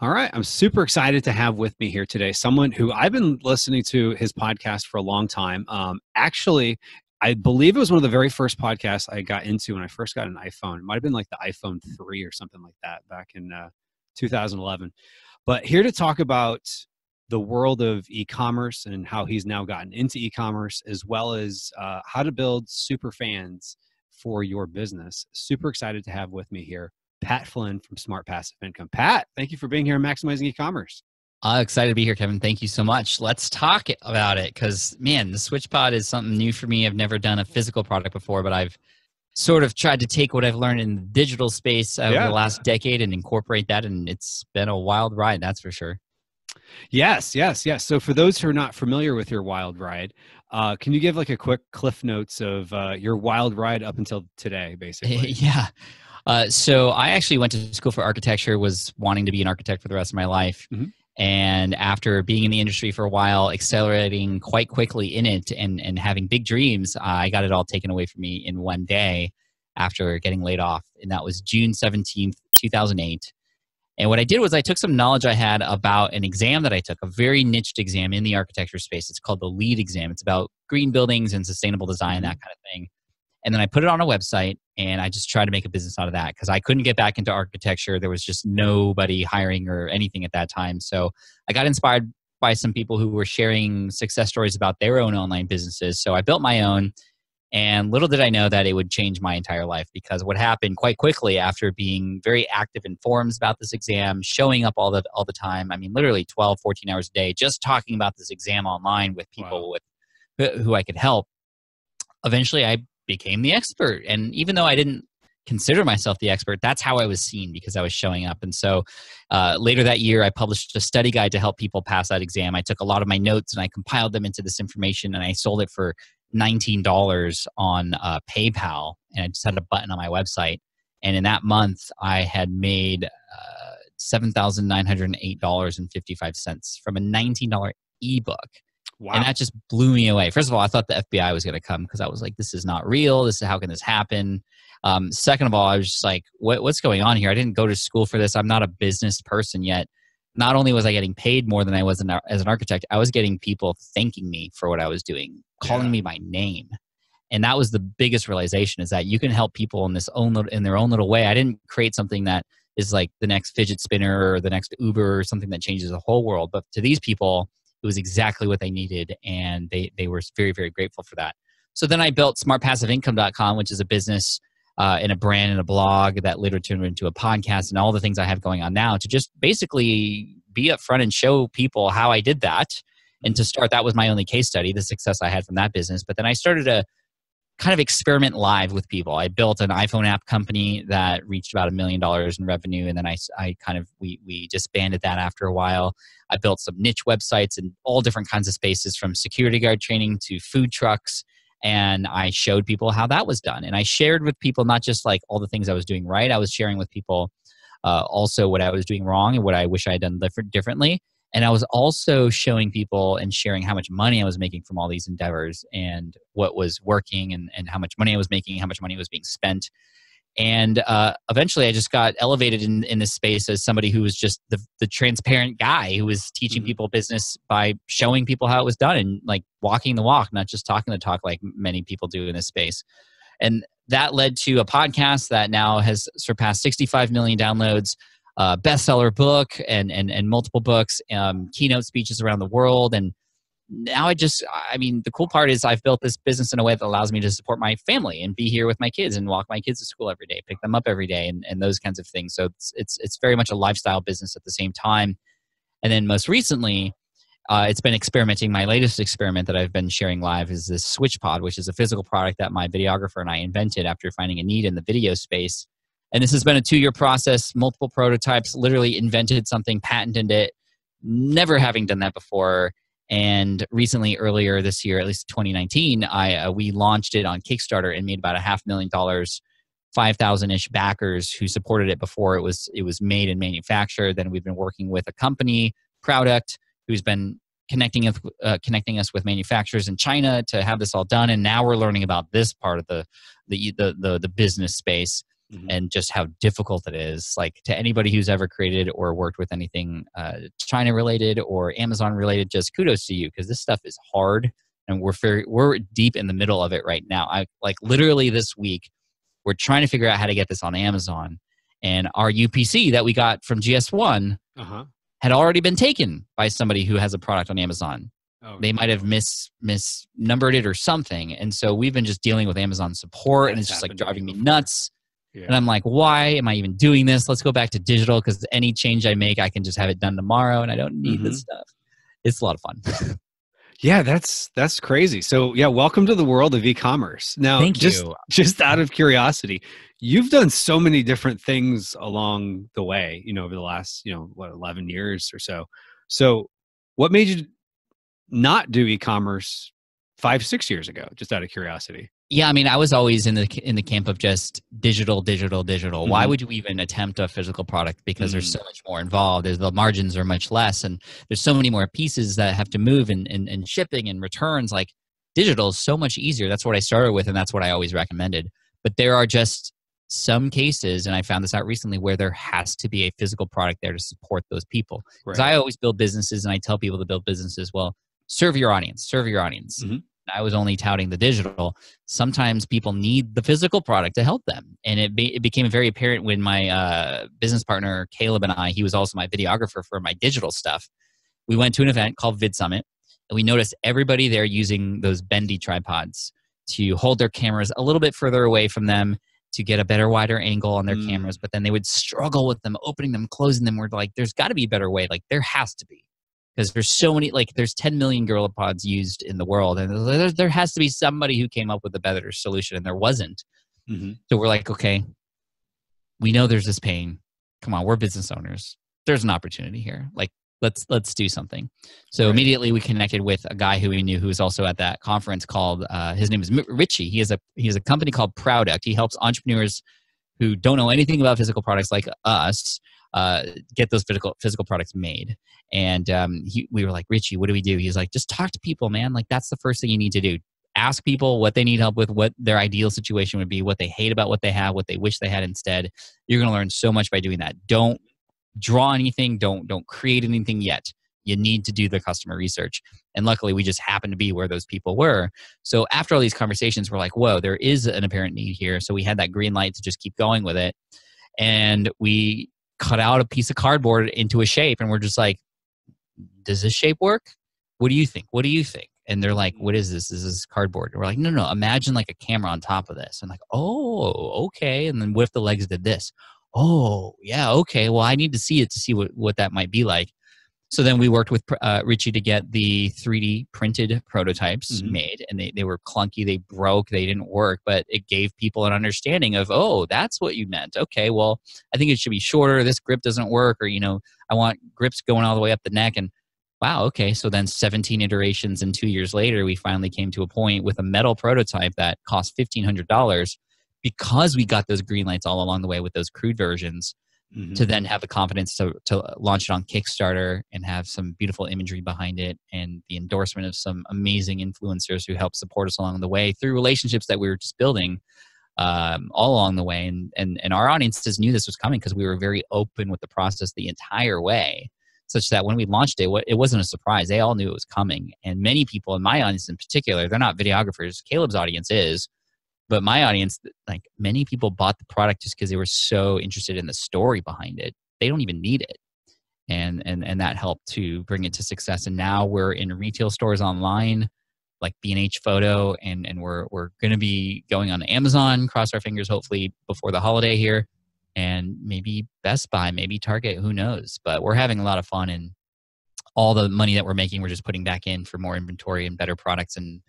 All right. I'm super excited to have with me here today someone who I've been listening to his podcast for a long time. Um, actually, I believe it was one of the very first podcasts I got into when I first got an iPhone. It might have been like the iPhone 3 or something like that back in uh, 2011. But here to talk about the world of e-commerce and how he's now gotten into e-commerce as well as uh, how to build super fans for your business super excited to have with me here pat flynn from smart passive income pat thank you for being here and maximizing e-commerce uh, excited to be here, Kevin. Thank you so much. Let's talk about it because, man, the SwitchPod is something new for me. I've never done a physical product before, but I've sort of tried to take what I've learned in the digital space over yeah. the last decade and incorporate that, and it's been a wild ride, that's for sure. Yes, yes, yes. So, for those who are not familiar with your wild ride, uh, can you give like a quick cliff notes of uh, your wild ride up until today, basically? yeah. Uh, so, I actually went to school for architecture, was wanting to be an architect for the rest of my life. Mm-hmm. And after being in the industry for a while accelerating quite quickly in it and, and having big dreams i got it all taken away from me in one day after getting laid off. And that was june 17th 2008 and what i did was i took some knowledge i had about an exam that i took a very niched exam in the architecture space. It's called the LEED exam. It's about green buildings and sustainable design that kind of thing and then I put it on a website and I just tried to make a business out of that because I couldn't get back into architecture. There was just nobody hiring or anything at that time. So I got inspired by some people who were sharing success stories about their own online businesses. So I built my own. And little did I know that it would change my entire life because what happened quite quickly after being very active in forums about this exam, showing up all the all the time, I mean literally 12, 14 hours a day, just talking about this exam online with people wow. with who I could help. Eventually I became the expert. And even though I didn't consider myself the expert, that's how I was seen because I was showing up. And so uh, later that year, I published a study guide to help people pass that exam. I took a lot of my notes and I compiled them into this information and I sold it for $19 on uh, PayPal. And I just had a button on my website. And in that month, I had made uh, $7,908.55 from a $19 ebook. Wow. And that just blew me away. First of all, I thought the FBI was going to come because I was like, this is not real. This is how can this happen? Um, second of all, I was just like, what, what's going on here? I didn't go to school for this. I'm not a business person yet. Not only was I getting paid more than I was an, as an architect, I was getting people thanking me for what I was doing, calling yeah. me by name. And that was the biggest realization is that you can help people in this own in their own little way. I didn't create something that is like the next fidget spinner or the next Uber or something that changes the whole world. But to these people, it was exactly what they needed and they, they were very very grateful for that. So then i built smartpassiveincome.com which is a business uh, and a brand and a blog that later turned into a podcast and all the things i have going on now to just basically be upfront and show people how i did that. And to start that was my only case study the success i had from that business. But then i started to kind of experiment live with people. I built an iPhone app company that reached about a million dollars in revenue, and then I, I kind of we we disbanded that after a while. I built some niche websites in all different kinds of spaces, from security guard training to food trucks, and I showed people how that was done. And I shared with people not just like all the things I was doing right. I was sharing with people uh, also what I was doing wrong and what I wish I had done different differently and I was also showing people and sharing how much money I was making from all these endeavors and what was working and, and how much money I was making, how much money was being spent. And uh, eventually I just got elevated in, in this space as somebody who was just the, the transparent guy who was teaching mm-hmm. people business by showing people how it was done and like walking the walk, not just talking the talk like many people do in this space. And that led to a podcast that now has surpassed 65 million downloads uh, bestseller book and, and, and multiple books, um, keynote speeches around the world. And now I just, I mean, the cool part is I've built this business in a way that allows me to support my family and be here with my kids and walk my kids to school every day, pick them up every day, and, and those kinds of things. So it's, it's, it's very much a lifestyle business at the same time. And then most recently, uh, it's been experimenting. My latest experiment that I've been sharing live is this SwitchPod, which is a physical product that my videographer and I invented after finding a need in the video space and this has been a two year process, multiple prototypes, literally invented something, patented it, never having done that before. And recently, earlier this year, at least 2019, I uh, we launched it on Kickstarter and made about a half million dollars, five thousand ish backers who supported it before it was it was made and manufactured. Then we've been working with a company, Product, who's been connecting us uh, connecting us with manufacturers in China to have this all done. And now we're learning about this part of the the the the, the business space mm-hmm. and just how difficult it is. Like to anybody who's ever created or worked with anything uh, China related or Amazon related, just kudos to you because this stuff is hard and we're very, we're deep in the middle of it right now. I like literally this week we're trying to figure out how to get this on Amazon, and our UPC that we got from GS1 uh-huh. had already been taken by somebody who has a product on Amazon. Oh, they might have mis misnumbered it or something, and so we've been just dealing with Amazon support, and it's just like driving me nuts. Yeah. And I'm like, why am I even doing this? Let's go back to digital because any change I make, I can just have it done tomorrow, and I don't need mm-hmm. this stuff. It's a lot of fun. Yeah, that's that's crazy. So yeah, welcome to the world of e-commerce. Now, Thank just you. just out of curiosity, you've done so many different things along the way. You know, over the last you know what eleven years or so. So, what made you not do e-commerce five six years ago? Just out of curiosity. Yeah, I mean, I was always in the in the camp of just digital, digital, digital. Mm-hmm. Why would you even attempt a physical product? Because mm-hmm. there's so much more involved. There's, the margins are much less, and there's so many more pieces that have to move and, and, and shipping and returns. Like digital is so much easier. That's what I started with, and that's what I always recommended. But there are just some cases, and I found this out recently, where there has to be a physical product there to support those people. Because right. I always build businesses, and I tell people to build businesses. Well, serve your audience. Serve your audience. Mm-hmm. I was only touting the digital. Sometimes people need the physical product to help them, and it be, it became very apparent when my uh, business partner Caleb and I, he was also my videographer for my digital stuff. We went to an event called Vid Summit, and we noticed everybody there using those bendy tripods to hold their cameras a little bit further away from them to get a better wider angle on their mm. cameras but then they would struggle with them opening them closing them we're like there's got to be a better way like there has to be because there's so many like there's 10 million GorillaPods used in the world and there, there has to be somebody who came up with a better solution and there wasn't. Mm-hmm. so we're like okay we know there's this pain. Come on we're business owners. There's an opportunity here. Like let's let's do something. So right. immediately we connected with a guy who we knew who was also at that conference called uh, his name is richie. He has a he has a company called product. He helps entrepreneurs who don't know anything about physical products like us uh, get those physical physical products made. And um, he, we were like, Richie, what do we do? He's like, just talk to people, man. Like that's the first thing you need to do. Ask people what they need help with, what their ideal situation would be, what they hate about what they have, what they wish they had instead. You're going to learn so much by doing that. Don't draw anything. Don't don't create anything yet. You need to do the customer research. And luckily, we just happened to be where those people were. So after all these conversations, we're like, whoa, there is an apparent need here. So we had that green light to just keep going with it. And we cut out a piece of cardboard into a shape and we're just like does this shape work? What do you think? What do you think? And they're like what is this? Is this cardboard. And we're like no no. Imagine like a camera on top of this. And like oh okay. And then what if the legs did this? Oh yeah okay. Well i need to see it to see what, what that might be like so then we worked with uh, Richie to get the 3D printed prototypes mm-hmm. made, and they, they were clunky, they broke, they didn't work, but it gave people an understanding of, oh, that's what you meant. Okay, well, I think it should be shorter. This grip doesn't work, or, you know, I want grips going all the way up the neck. And wow, okay, so then 17 iterations and two years later, we finally came to a point with a metal prototype that cost $1,500 because we got those green lights all along the way with those crude versions mm-hmm. to then have the confidence to, to launch it on Kickstarter and have some beautiful imagery behind it and the endorsement of some amazing influencers who help support us along the way through relationships that we were just building um, all along the way. And, and, and our audiences knew this was coming because we were very open with the process the entire way such that when we launched it, it wasn't a surprise. They all knew it was coming. And many people in my audience in particular, they're not videographers. Caleb's audience is, but my audience like many people bought the product just because they were so interested in the story behind it. They don't even need it. And and and that helped to bring it to success. And now we're in retail stores online like b&h photo and and we're we're going to be going on amazon cross our fingers hopefully before the holiday here. And maybe best buy maybe target who knows? But we're having a lot of fun and all the money that we're making we're just putting back in for more inventory and better products and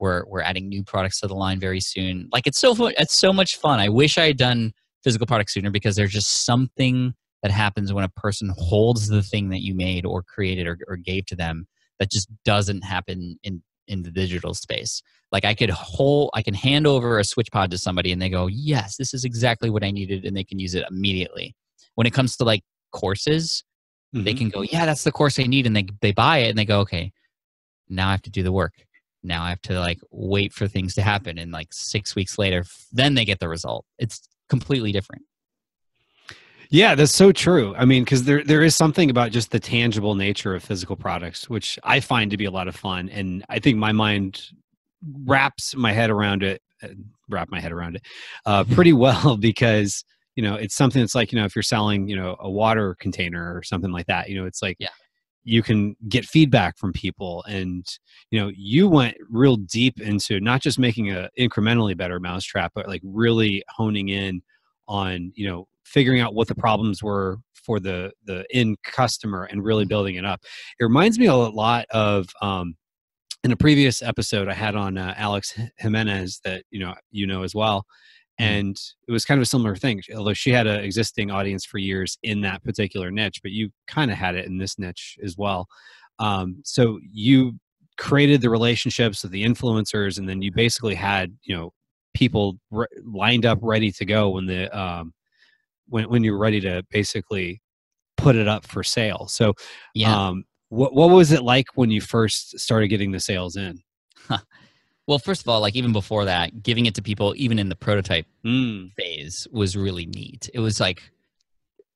we're we're adding new products to the line very soon. Like it's so it's so much fun. I wish I had done physical products sooner because there's just something that happens when a person holds the thing that you made or created or, or gave to them that just doesn't happen in in the digital space. Like I could hold, I can hand over a switch pod to somebody and they go, yes, this is exactly what I needed, and they can use it immediately. When it comes to like courses, mm-hmm. they can go, yeah, that's the course I need, and they they buy it and they go, okay, now I have to do the work now i have to like wait for things to happen and like six weeks later then they get the result it's completely different. Yeah, that's so true. I mean, because there there is something about just the tangible nature of physical products, which I find to be a lot of fun, and I think my mind wraps my head around it, uh, wrap my head around it, uh, pretty well because you know it's something that's like you know if you're selling you know a water container or something like that, you know it's like yeah. You can get feedback from people, and you know you went real deep into not just making a incrementally better mousetrap, but like really honing in on you know figuring out what the problems were for the the end customer and really mm-hmm. building it up. It reminds me a lot of um, in a previous episode I had on uh, Alex Jimenez that you know you know as well. And it was kind of a similar thing. Although she had an existing audience for years in that particular niche, but you kind of had it in this niche as well. Um, so you created the relationships of the influencers, and then you basically had you know people re- lined up ready to go when the um, when when you're ready to basically put it up for sale. So, yeah. Um, what what was it like when you first started getting the sales in? Huh. Well, first of all, like even before that, giving it to people, even in the prototype mm. phase, was really neat. It was like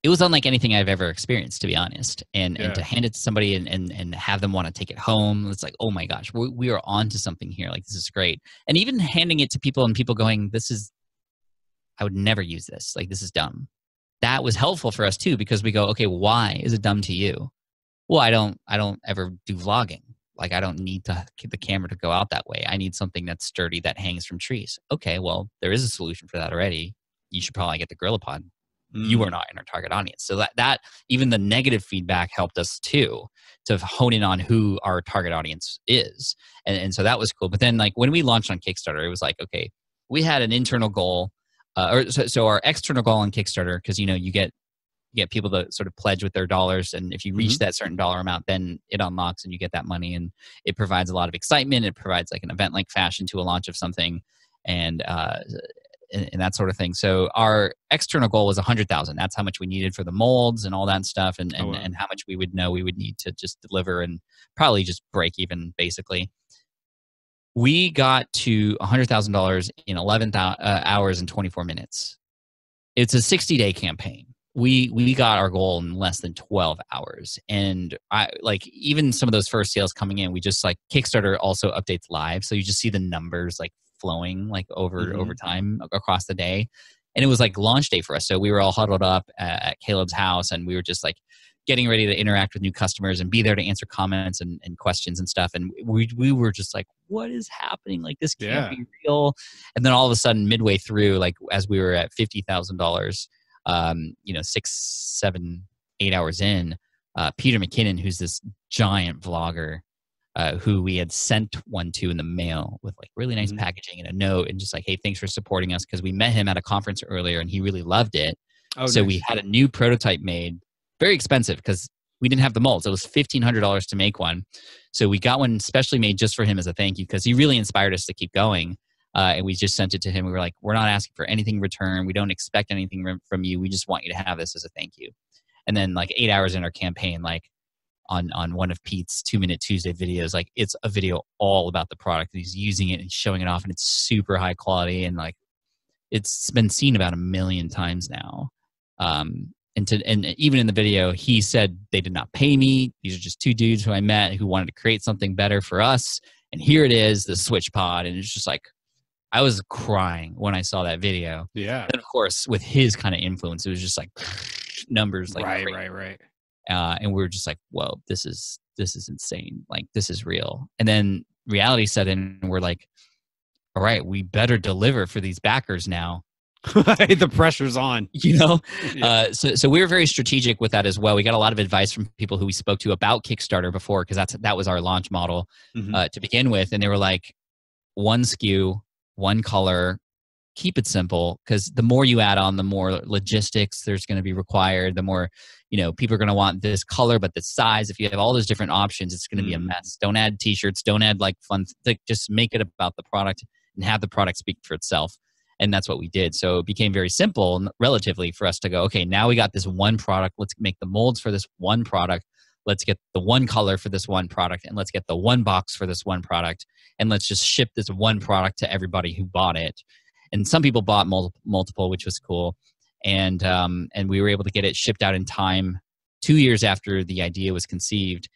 it was unlike anything I've ever experienced, to be honest. And yeah. and to hand it to somebody and, and and have them want to take it home, it's like, oh my gosh, we, we are on to something here. Like this is great. And even handing it to people and people going, this is, I would never use this. Like this is dumb that was helpful for us too because we go okay why is it dumb to you well i don't i don't ever do vlogging like i don't need to the camera to go out that way. I need something that's sturdy that hangs from trees. Okay well there is a solution for that already. You should probably get the gorillapod mm. you are not in our target audience. So that that even the negative feedback helped us too to hone in on who our target audience is. And, and so that was cool. But then like when we launched on kickstarter it was like okay we had an internal goal uh, or so, so, our external goal on Kickstarter, because you know you get get people to sort of pledge with their dollars, and if you reach mm-hmm. that certain dollar amount, then it unlocks and you get that money, and it provides a lot of excitement. It provides like an event like fashion to a launch of something, and uh, and, and, that sort of thing. So our external goal was a hundred thousand. That's how much we needed for the molds and all that stuff, and and, oh, wow. and how much we would know we would need to just deliver and probably just break even basically we got to $100,000 in 11 uh, hours and 24 minutes. It's a 60 day campaign. We we got our goal in less than 12 hours. And I like even some of those first sales coming in, we just like Kickstarter also updates live. So you just see the numbers like flowing like over mm-hmm. over time across the day. And it was like launch day for us. So we were all huddled up at Caleb's house and we were just like getting ready to interact with new customers and be there to answer comments and, and questions and stuff. And we, we were just like, what is happening? Like, this can't yeah. be real. And then all of a sudden, midway through, like, as we were at $50,000, um, you know, six, seven, eight hours in, uh, Peter McKinnon, who's this giant vlogger, uh, who we had sent one to in the mail with like really nice mm-hmm. packaging and a note and just like, hey, thanks for supporting us because we met him at a conference earlier and he really loved it. Oh, so nice. we had a new prototype made very expensive because we didn't have the molds. It was fifteen hundred dollars to make one, so we got one specially made just for him as a thank you because he really inspired us to keep going. Uh, and we just sent it to him. We were like, "We're not asking for anything in return. We don't expect anything from you. We just want you to have this as a thank you." And then, like eight hours in our campaign, like on on one of Pete's two minute Tuesday videos, like it's a video all about the product. He's using it and showing it off, and it's super high quality and like it's been seen about a million times now. Um, and to and even in the video he said they did not pay me these are just two dudes who i met who wanted to create something better for us and here it is the switch pod and it's just like i was crying when i saw that video yeah and of course with his kind of influence it was just like numbers like right crazy. right right uh, and we were just like whoa this is this is insane like this is real and then reality set in and we're like all right we better deliver for these backers now the pressure's on. You know, yeah. uh, so so we were very strategic with that as well. We got a lot of advice from people who we spoke to about Kickstarter before because that's that was our launch model mm-hmm. uh, to begin with, and they were like, one SKU, one color, keep it simple because the more you add on, the more logistics there's going to be required. The more you know, people are going to want this color, but the size. If you have all those different options, it's going to mm. be a mm. mess. Don't add T-shirts. Don't add like fun. Th- just make it about the product and have the product speak for itself and that's what we did so it became very simple relatively for us to go okay now we got this one product let's make the molds for this one product let's get the one color for this one product and let's get the one box for this one product and let's just ship this one product to everybody who bought it and some people bought mul- multiple, which was cool. And um, and we were able to get it shipped out in time, two years after the idea was conceived,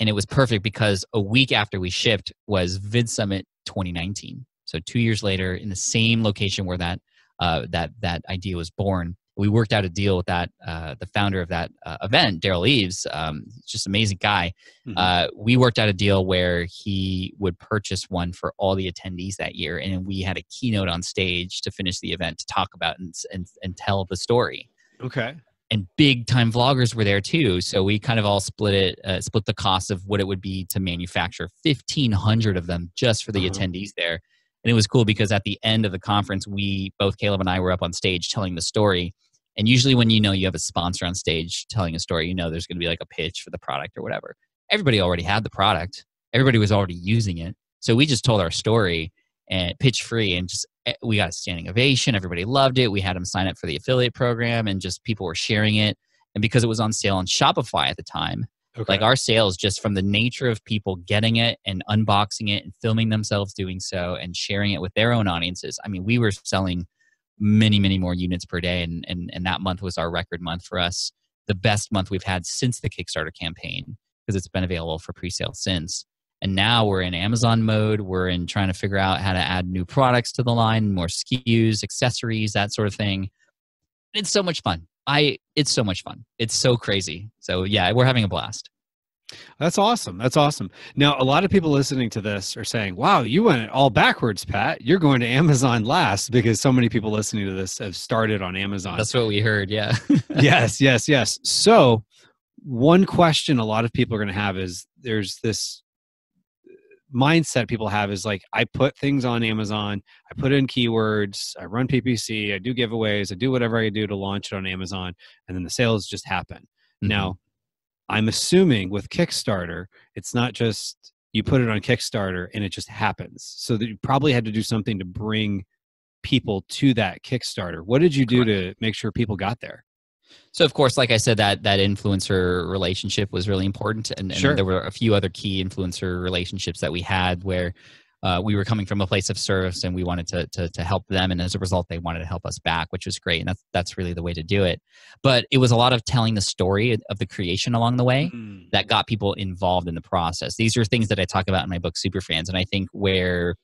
and it was perfect because a week after we shipped was Vid Summit 2019. So two years later, in the same location where that uh, that that idea was born, we worked out a deal with that uh, the founder of that uh, event Derral Eves um, just amazing guy. Mm-hmm. uh, we worked out a deal where he would purchase one for all the attendees that year and we had a keynote on stage to finish the event to talk about and, and, and tell the story. Okay. And big time vloggers were there too so we kind of all split it uh, split the cost of what it would be to manufacture 1500 of them just for the uh-huh. attendees there. And it was cool because at the end of the conference we both caleb and i were up on stage telling the story and usually when you know you have a sponsor on stage telling a story you know there's going to be like a pitch for the product or whatever. Everybody already had the product. Everybody was already using it. So we just told our story and pitch free and just eh, we got a standing ovation. Everybody loved it. We had them sign up for the affiliate program and just people were sharing it. And because it was on sale on shopify at the time Okay. Like our sales, just from the nature of people getting it and unboxing it and filming themselves doing so and sharing it with their own audiences. I mean, we were selling many, many more units per day, and and and that month was our record month for us, the best month we've had since the Kickstarter campaign because it's been available for pre-sale since. And now we're in Amazon mode. We're in trying to figure out how to add new products to the line, more SKUs, accessories, that sort of thing. It's so much fun. I it's so much fun. It's so crazy. So yeah, we're having a blast. That's awesome. That's awesome. Now, a lot of people listening to this are saying, "Wow, you went all backwards, Pat. You're going to Amazon last because so many people listening to this have started on Amazon." That's what we heard, yeah. yes, yes, yes. So, one question a lot of people are going to have is there's this mindset people have is like I put things on Amazon, I put in keywords, I run PPC, I do giveaways, I do whatever I do to launch it on Amazon, and then the sales just happen. Mm-hmm. Now, I'm assuming with Kickstarter, it's not just you put it on Kickstarter and it just happens. So that you probably had to do something to bring people to that Kickstarter. What did you do to make sure people got there? So of course, like I said, that that influencer relationship was really important, and, and sure. there were a few other key influencer relationships that we had where uh, we were coming from a place of service and we wanted to, to, to help them. And as a result they wanted to help us back which was great. And that's that's really the way to do it. But it was a lot of telling the story of the creation along the way mm. that got people involved in the process. These are things that i talk about in my book superfans and i think where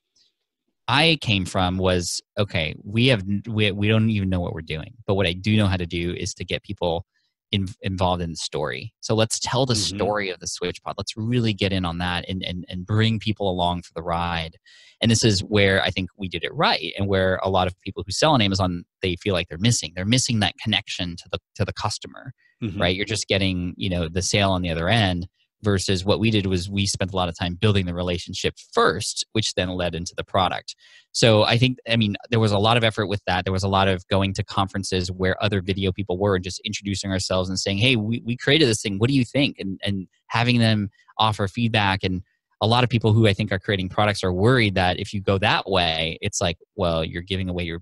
i came from was okay we have we, we don't even know what we're doing. But what i do know how to do is to get people in, involved in the story. So let's tell the mm-hmm. story of the switch pod. Let's really get in on that and, and, and bring people along for the ride. And this is where I think we did it right and where a lot of people who sell on Amazon, they feel like they're missing. They're missing that connection to the, to the customer, mm-hmm. right? You're just getting, you know, the sale on the other end versus what we did was we spent a lot of time building the relationship first which then led into the product. So i think i mean there was a lot of effort with that. There was a lot of going to conferences where other video people were and just introducing ourselves and saying hey we, we created this thing. What do you think? And and having them offer feedback. And a lot of people who i think are creating products are worried that if you go that way it's like well you're giving away your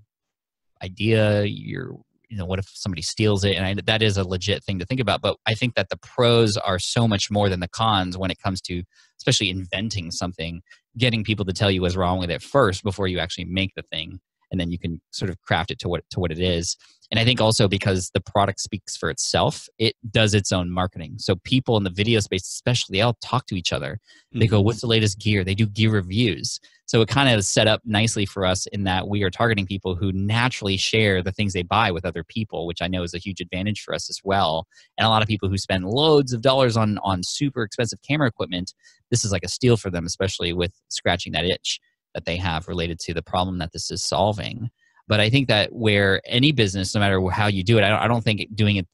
idea you're you know what if somebody steals it? And I, that is a legit thing to think about but i think that the pros are so much more than the cons when it comes to especially inventing something getting people to tell you what's wrong with it first before you actually make the thing and then you can sort of craft it to what to what it is. And i think also because the product speaks for itself it does its own marketing. So people in the video space especially they all talk to each other. They go mm-hmm. what's the latest gear? They do gear reviews. So it kind of set up nicely for us in that we are targeting people who naturally share the things they buy with other people which i know is a huge advantage for us as well. And a lot of people who spend loads of dollars on on super expensive camera equipment this is like a steal for them especially with scratching that itch that they have related to the problem that this is solving. But I think that where any business, no matter how you do it, I don't, I don't think doing it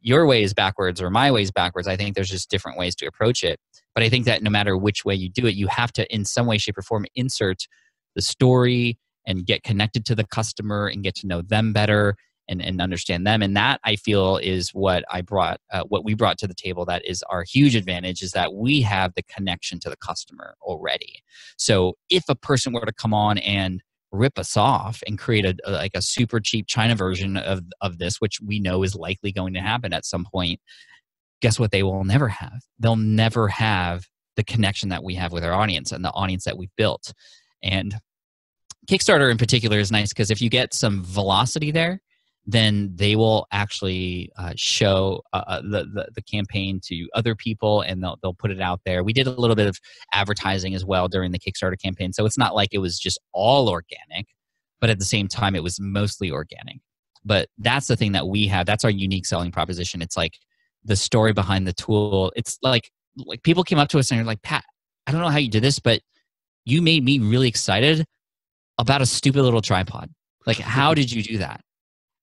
your way is backwards or my way is backwards. I think there's just different ways to approach it. But I think that no matter which way you do it, you have to, in some way, shape, or form, insert the story and get connected to the customer and get to know them better and, and understand them. And that i feel is what i brought uh, what we brought to the table that is our huge advantage is that we have the connection to the customer already. So if a person were to come on and rip us off and create a, a, like a super cheap china version of, of this which we know is likely going to happen at some point guess what they will never have? They'll never have the connection that we have with our audience and the audience that we've built. And Kickstarter in particular is nice because if you get some velocity there, then they will actually uh, show uh, uh, the, the, the campaign to other people and they'll they'll put it out there. We did a little bit of advertising as well during the Kickstarter campaign, so it's not like it was just all organic, but at the same time, it was mostly organic. But that's the thing that we have. That's our unique selling proposition. It's like the story behind the tool. It's like like people came up to us and they're like, Pat, I don't know how you did this, but you made me really excited about a stupid little tripod. Like, how did you do that?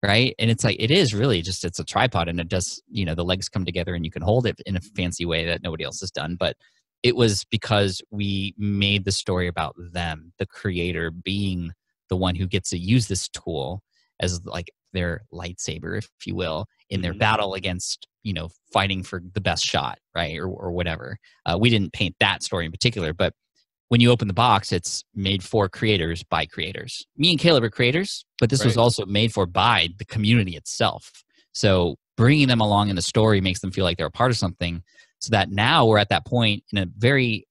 Right. And it's like, it is really just, it's a tripod and it does, you know, the legs come together and you can hold it in a fancy way that nobody else has done. But it was because we made the story about them, the creator being the one who gets to use this tool as like their lightsaber, if you will, in their mm-hmm. battle against you know fighting for the best shot right or, or whatever uh, we didn't paint that story in particular but when you open the box it's made for creators by creators me and caleb are creators but this right. was also made for by the community itself so bringing them along in the story makes them feel like they're a part of something so that now we're at that point in a very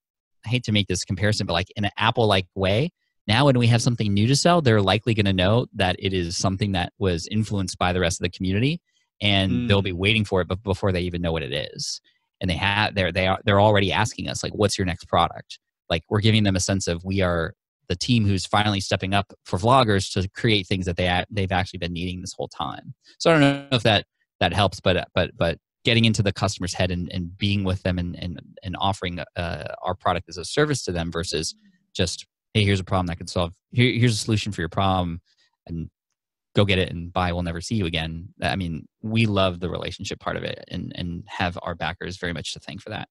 i hate to make this comparison but like in an apple like way now when we have something new to sell they're likely going to know that it is something that was influenced by the rest of the community and mm. they'll be waiting for it but before they even know what it is and they have they're they are they're already asking us like what's your next product like we're giving them a sense of we are the team who's finally stepping up for vloggers to create things that they they've actually been needing this whole time. So i don't know if that that helps but but but getting into the customer's head and, and being with them and and, and offering uh, our product as a service to them versus just hey here's a problem that can solve Here, here's a solution for your problem and go get it and buy we'll never see you again. I mean we love the relationship part of it and and have our backers very much to thank for that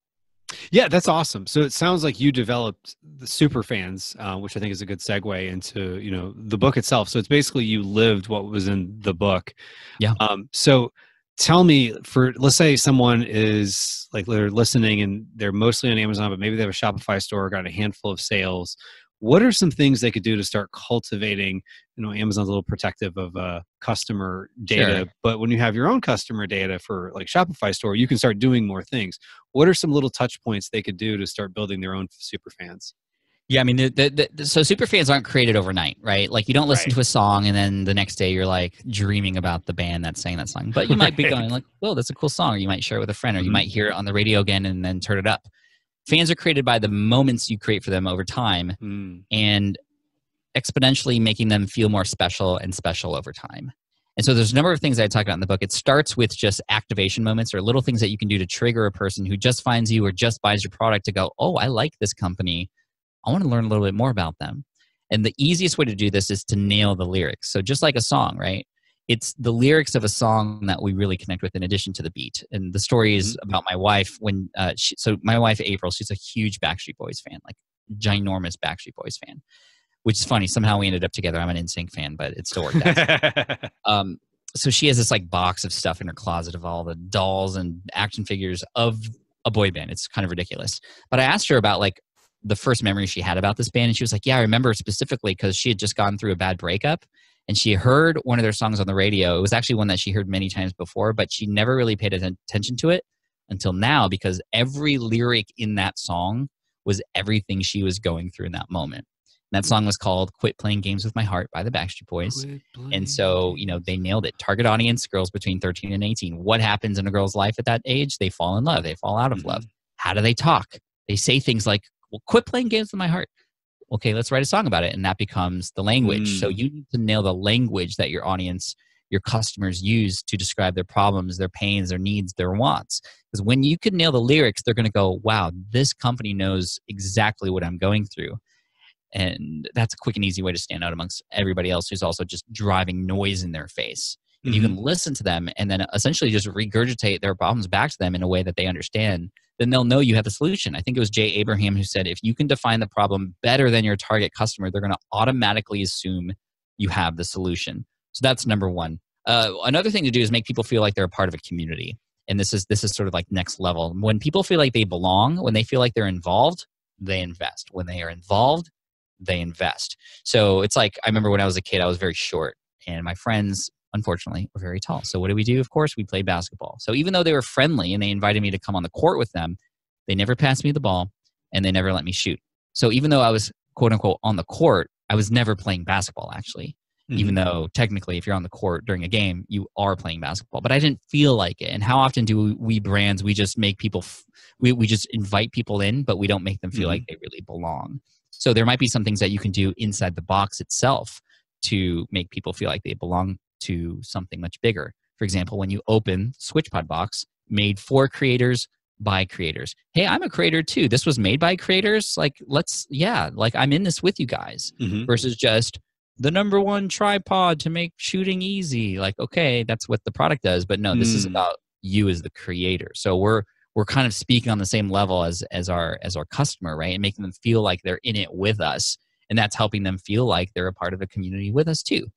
yeah that's awesome. So it sounds like you developed the super fans uh, which i think is a good segue into you know the book itself. So it's basically you lived what was in the book. Yeah. Um, so tell me for let's say someone is like they're listening and they're mostly on amazon but maybe they have a shopify store got a handful of sales what are some things they could do to start cultivating you know amazon's a little protective of uh, customer data sure. but when you have your own customer data for like shopify store you can start doing more things what are some little touch points they could do to start building their own super fans yeah, I mean, the, the, the, so super fans aren't created overnight, right? Like you don't listen right. to a song and then the next day you're like dreaming about the band that's saying that song. But you might be going like, "Well, that's a cool song." Or you might share it with a friend, or you mm-hmm. might hear it on the radio again and then turn it up fans are created by the moments you create for them over time mm. and exponentially making them feel more special and special over time. And so there's a number of things I talk about in the book. It starts with just activation moments or little things that you can do to trigger a person who just finds you or just buys your product to go, oh, I like this company. I want to learn a little bit more about them. And the easiest way to do this is to nail the lyrics. So just like a song, right? It's the lyrics of a song that we really connect with in addition to the beat. And the story is mm-hmm. about my wife when uh, she, so my wife april she's a huge backstreet boys fan like ginormous backstreet boys fan which is funny. Somehow we ended up together. I'm an NSYNC fan but it still worked out. Um, so she has this like box of stuff in her closet of all the dolls and action figures of a boy band. It's kind of ridiculous. But i asked her about like the first memory she had about this band and she was like yeah i remember specifically because she had just gone through a bad breakup and she heard one of their songs on the radio. It was actually one that she heard many times before, but she never really paid attention to it until now because every lyric in that song was everything she was going through in that moment. And that song was called Quit Playing Games with My Heart by the Backstreet Boys. And so, you know, they nailed it. Target audience, girls between 13 and 18. What happens in a girl's life at that age? They fall in love, they fall out of mm-hmm. love. How do they talk? They say things like, well, quit playing games with my heart okay, let's write a song about it. And that becomes the language. Mm. So you need to nail the language that your audience, your customers use to describe their problems, their pains, their needs, their wants. Because when you can nail the lyrics, they're going to go, wow, this company knows exactly what I'm going through. And that's a quick and easy way to stand out amongst everybody else who's also just driving noise in their face. Mm-hmm. You can mm-hmm. listen to them and then essentially just regurgitate their problems back to them in a way that they understand then they'll know you have a solution. I think it was Jay Abraham who said if you can define the problem better than your target customer, they're going to automatically assume you have the solution. So that's number one. Uh, another thing to do is make people feel like they're a part of a community. And this is this is sort of like next level. When people feel like they belong, when they feel like they're involved, they invest. When they are involved, they invest. So it's like I remember when I was a kid, I was very short, and my friends unfortunately, were very tall. So what did we do? Of course, we played basketball. So even though they were friendly and they invited me to come on the court with them, they never passed me the ball and they never let me shoot. So even though I was quote unquote on the court, I was never playing basketball actually. Mm-hmm. Even though technically, if you're on the court during a game, you are playing basketball. But I didn't feel like it. And how often do we brands we just make people f- we we just invite people in, but we don't make them feel mm-hmm. like they really belong. So there might be some things that you can do inside the box itself to make people feel like they belong to something much bigger. For example, when you open SwitchPod box, made for creators by creators. Hey, I'm a creator too. This was made by creators. Like, let's, yeah, like I'm in this with you guys mm-hmm. versus just the number one tripod to make shooting easy. Like, okay, that's what the product does. But no, this mm. is about you as the creator. So we're, we're kind of speaking on the same level as as our as our customer right and making them feel like they're in it with us and that's helping them feel like they're a part of a community with us too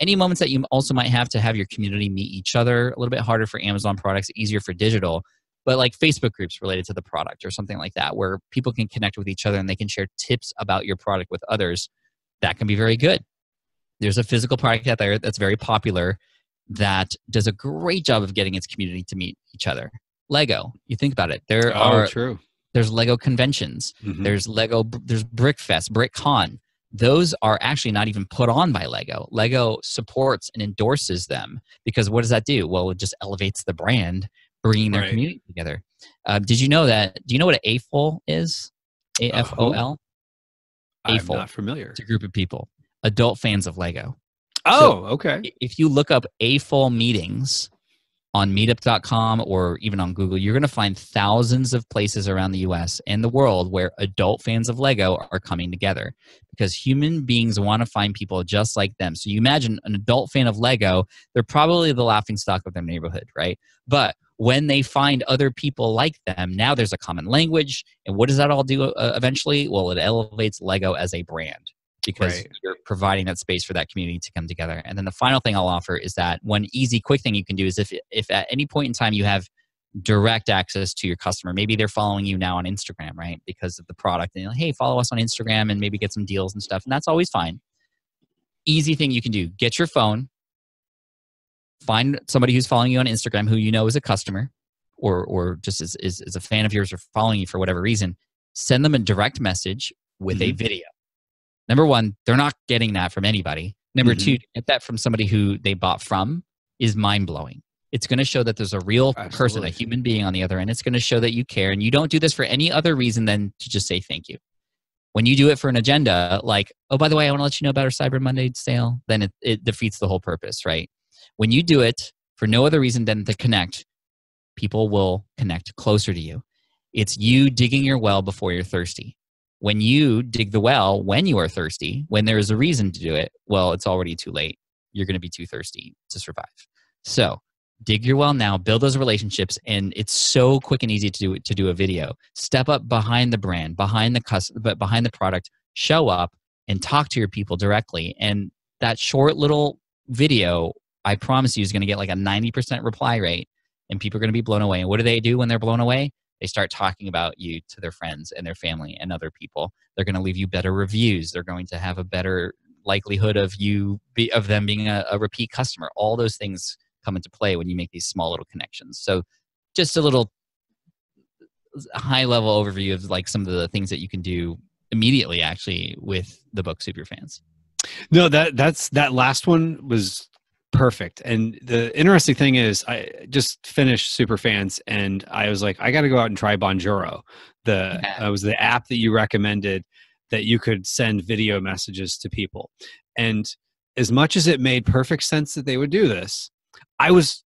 any moments that you also might have to have your community meet each other a little bit harder for amazon products easier for digital but like facebook groups related to the product or something like that where people can connect with each other and they can share tips about your product with others that can be very good there's a physical product out there that's very popular that does a great job of getting its community to meet each other lego you think about it there oh, are true there's Lego conventions. Mm-hmm. There's Lego. There's BrickFest, BrickCon. Those are actually not even put on by Lego. Lego supports and endorses them because what does that do? Well, it just elevates the brand, bringing their right. community together. Uh, did you know that? Do you know what an AFOL is? A F O L. I'm not familiar. It's a group of people, adult fans of Lego. Oh, so okay. If you look up AFOL meetings, on meetup.com or even on Google, you're going to find thousands of places around the US and the world where adult fans of Lego are coming together because human beings want to find people just like them. So you imagine an adult fan of Lego, they're probably the laughing stock of their neighborhood, right? But when they find other people like them, now there's a common language. And what does that all do uh, eventually? Well, it elevates Lego as a brand because right. you're providing that space for that community to come together. And then the final thing I'll offer is that one easy, quick thing you can do is if if at any point in time you have direct access to your customer, maybe they're following you now on Instagram, right, because of the product, and like, hey, follow us on Instagram and maybe get some deals and stuff, and that's always fine. Easy thing you can do: get your phone, find somebody who's following you on Instagram who you know is a customer, or or just is, is, is a fan of yours or following you for whatever reason. Send them a direct message with mm-hmm. a video number one, they're not getting that from anybody. Number mm-hmm. two, get that from somebody who they bought from is mind blowing. It's going to show that there's a real Absolutely. person, a human being on the other end. It's going to show that you care and you don't do this for any other reason than to just say thank you. When you do it for an agenda, like, oh, by the way, I want to let you know about our Cyber Monday sale, then it, it defeats the whole purpose, right? When you do it for no other reason than to connect, people will connect closer to you. It's you digging your well before you're thirsty when you dig the well when you are thirsty when there is a reason to do it well it's already too late. You're going to be too thirsty to survive. So dig your well now build those relationships and it's so quick and easy to do to do a video. Step up behind the brand behind the customer but behind the product show up and talk to your people directly. And that short little video i promise you is going to get like a 90% reply rate and people are going to be blown away. And what do they do when they're blown away they start talking about you to their friends and their family and other people. They're going to leave you better reviews. They're going to have a better likelihood of you be, of them being a, a repeat customer. All those things come into play when you make these small little connections. So just a little high level overview of like some of the things that you can do immediately actually with the book super fans. No that that's that last one was perfect. And the interesting thing is, I just finished Super Fans, and I was like, I got to go out and try Bonjoro. The yeah. uh, was the app that you recommended that you could send video messages to people. And as much as it made perfect sense that they would do this, I was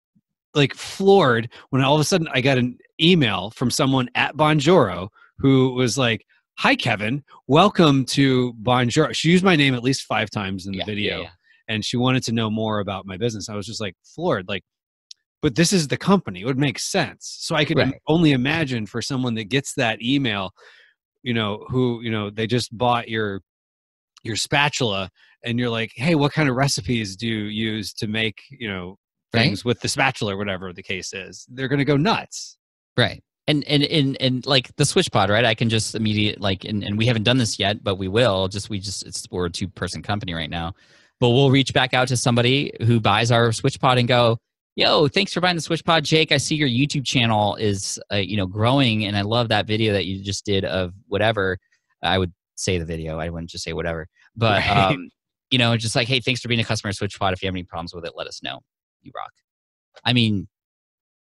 like floored when all of a sudden I got an email from someone at Bonjoro who was like, Hi, Kevin. Welcome to Bonjoro. She used my name at least five times in the yeah, video. Yeah, and she wanted to know more about my business. I was just like floored, like, but this is the company. It would make sense. So I could right. only imagine for someone that gets that email, you know, who, you know, they just bought your your spatula and you're like, hey, what kind of recipes do you use to make, you know, things right. with the spatula or whatever the case is? They're gonna go nuts. Right and and and and like the switch pod right i can just immediate like and, and we haven't done this yet but we will just we just it's we're a two person company right now but we'll reach back out to somebody who buys our switch pod and go yo thanks for buying the switch pod jake i see your youtube channel is uh, you know growing and i love that video that you just did of whatever i would say the video i wouldn't just say whatever But right. um, you know, just like, hey, thanks for being a customer of SwitchPod. If you have any problems with it, let us know. You rock. I mean,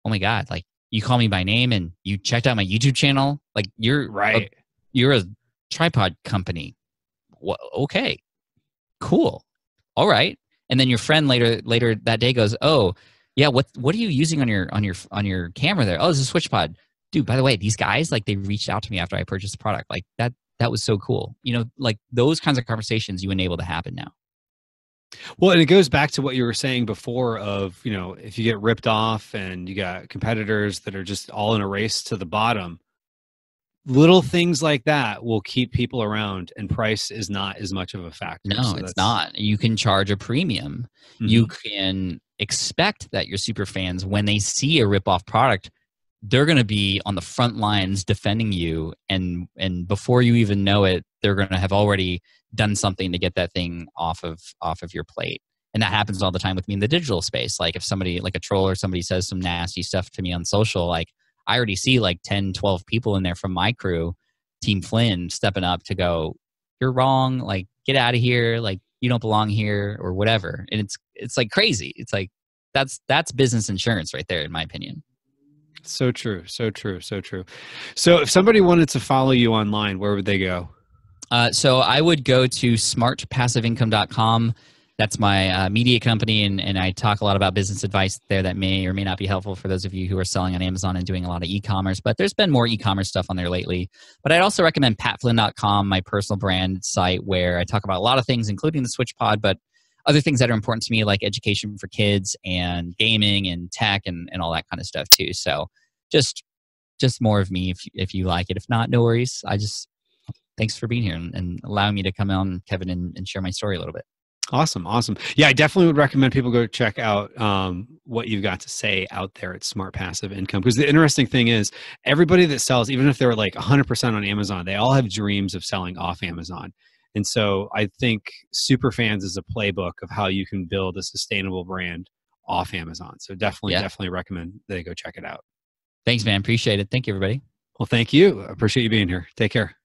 oh my god, like you call me by name and you checked out my YouTube channel. Like you're right. A, you're a tripod company. Okay, cool. All right. And then your friend later later that day goes, oh yeah, what what are you using on your on your on your camera there? Oh, it's a SwitchPod. Dude, by the way, these guys like they reached out to me after I purchased the product. Like that that was so cool. You know, like those kinds of conversations you enable to happen now. Well, and it goes back to what you were saying before of, you know, if you get ripped off and you got competitors that are just all in a race to the bottom, little things like that will keep people around and price is not as much of a factor. No, so it's not. You can charge a premium. Mm-hmm. You can expect that your super fans when they see a rip off product they're going to be on the front lines defending you and and before you even know it they're going to have already done something to get that thing off of off of your plate and that happens all the time with me in the digital space like if somebody like a troll or somebody says some nasty stuff to me on social like i already see like 10 12 people in there from my crew team flynn stepping up to go you're wrong like get out of here like you don't belong here or whatever. And it's it's like crazy. It's like that's that's business insurance right there in my opinion. So true so true so true. So if somebody wanted to follow you online where would they go? Uh, so I would go to smartpassiveincome.com. That's my uh, media company, and, and I talk a lot about business advice there that may or may not be helpful for those of you who are selling on Amazon and doing a lot of e commerce. But there's been more e commerce stuff on there lately. But I'd also recommend patflynn.com, my personal brand site, where I talk about a lot of things, including the SwitchPod, but other things that are important to me, like education for kids and gaming and tech and, and all that kind of stuff, too. So just just more of me if, if you like it. If not, no worries. I just thanks for being here and, and allowing me to come on, Kevin, and, and, share my story a little bit. Awesome, awesome. Yeah, I definitely would recommend people go check out um, what you've got to say out there at Smart Passive Income. Because the interesting thing is, everybody that sells, even if they're like 100% on Amazon, they all have dreams of selling off Amazon. And so I think Superfans is a playbook of how you can build a sustainable brand off Amazon. So definitely, yeah. definitely recommend they go check it out. Thanks, man. Appreciate it. Thank you, everybody. Well, thank you. I appreciate you being here. Take care.